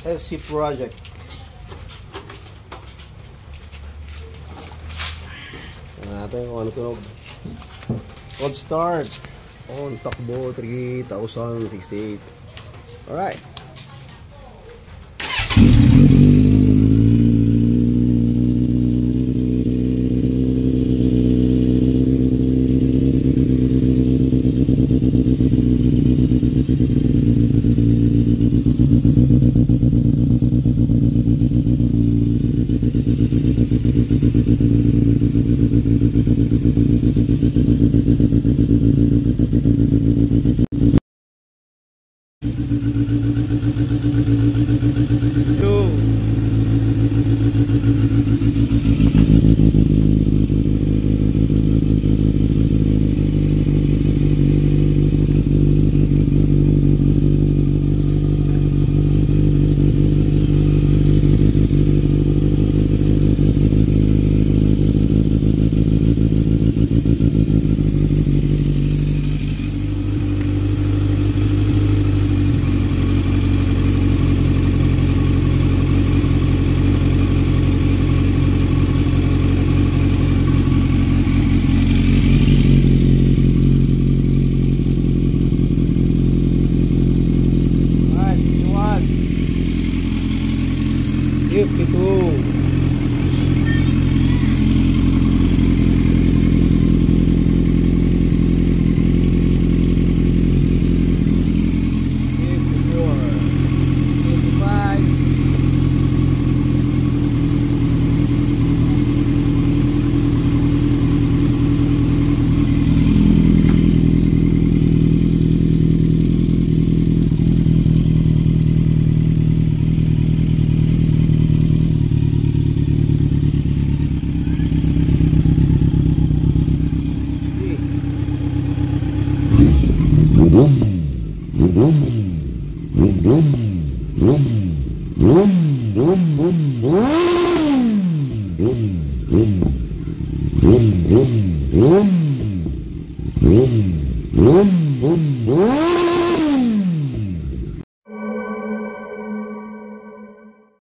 SC Project. Tingnan natin kung ano tunog. Cold start. On takbo 3068. Alright. Two. gitu. Boom, boom, boom.